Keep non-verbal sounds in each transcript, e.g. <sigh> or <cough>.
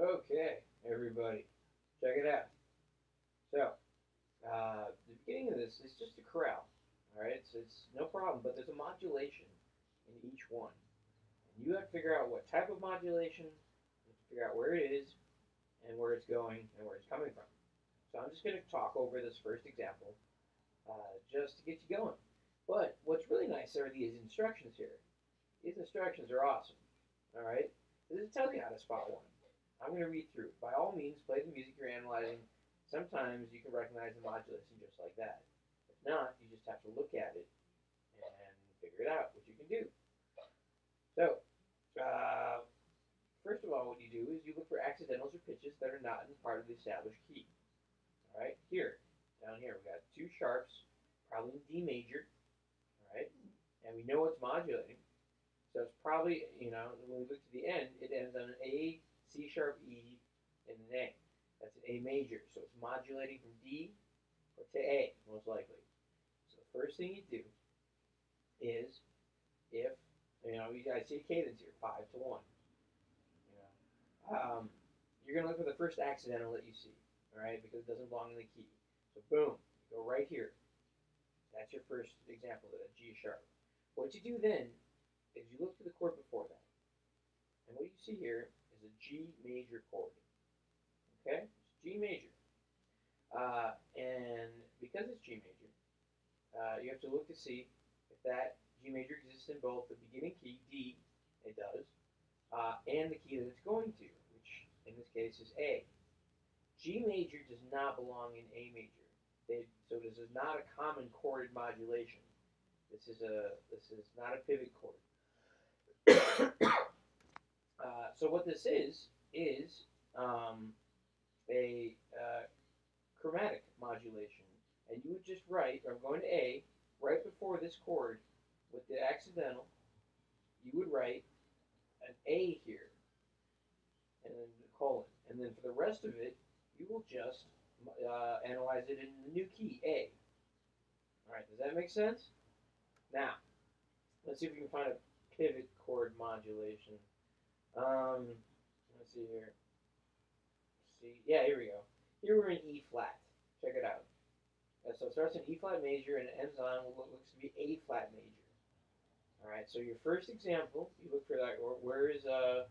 Okay, everybody, check it out. So, uh, the beginning of this is just a chorale. All right, so it's no problem, but there's a modulation in each one. And you have to figure out what type of modulation, you have to figure out where it is, and where it's going, and where it's coming from. So I'm just going to talk over this first example, uh, just to get you going. But what's really nice are these instructions here. These instructions are awesome. All right, this tells you how to spot one. I'm going to read through. By all means, play the music you're analyzing. Sometimes you can recognize the modulation just like that. If not, you just have to look at it and figure it out, which you can do. So, uh, first of all, what you do is you look for accidentals or pitches that are not in part of the established key. All right, here, down here, we got two sharps, probably in D major. All right, and we know it's modulating. So it's probably, you know, when we look to the end, it ends on an A, C sharp, E, and an A. That's an A major. So it's modulating from D to A, most likely. So the first thing you do is if, you know, you guys see a cadence here, 5 to 1. You know, um, you're going to look for the first accidental that you see, all right, because it doesn't belong in the key. So boom, go right here. That's your first example of a G sharp. What you do then is you look to the chord before that. And what you see here is a G major chord. Okay? It's G major. Uh, and because it's G major, uh, you have to look to see if that G major exists in both the beginning key, D, it does, uh, and the key that it's going to, which in this case is A. G major does not belong in A major. They, so this is not a common chorded modulation. This is a this is not a pivot chord. <coughs> <coughs> uh, so what this is is um, a uh, chromatic modulation, and you would just write. I'm going to A right before this chord with the accidental. You would write an A here, and then the colon, and then for the rest of it, you will just uh, analyze it in the new key A. All right, does that make sense? Now, let's see if we can find a pivot chord modulation. Um, let's see here. Let's see, yeah, here we go. Here we're in E flat. Check it out. Uh, so it starts in E flat major and it ends on what looks to be A flat major. All right. So your first example, you look for that. Where is uh,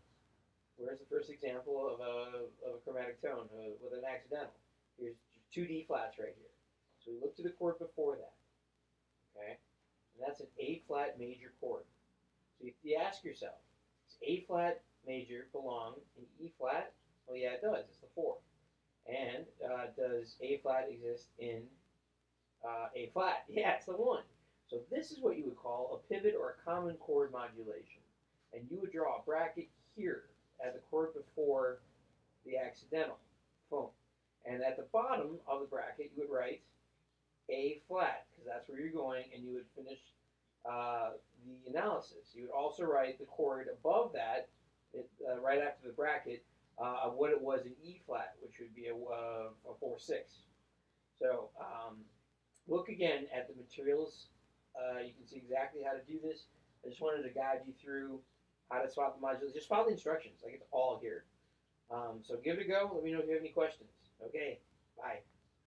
where's the first example of a of a chromatic tone uh, with an accidental? Here's two D flats right here. So we look to the chord before that. Okay, and that's an A flat major chord. So you, you ask yourself, does A flat major belong in E flat? Well, yeah, it does. It's the fourth. And uh, does A flat exist in uh, A flat? <laughs> Yeah, it's the one. So this is what you would call a pivot or a common chord modulation. And you would draw a bracket here at the chord before the accidental. Boom. And at the bottom of the bracket, you would write A flat, because that's where you're going, and you would finish uh, the analysis. You would also write the chord above that, uh, right after the bracket, uh, of what it was in E flat, which would be a, uh, a 4 6. So um, look again at the materials. Uh, you can see exactly how to do this. I just wanted to guide you through how to swap the modules. Just follow the instructions, like it's all here. Um, so give it a go. Let me know if you have any questions. Okay, bye.